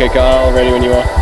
Okay, Kyle, ready when you are.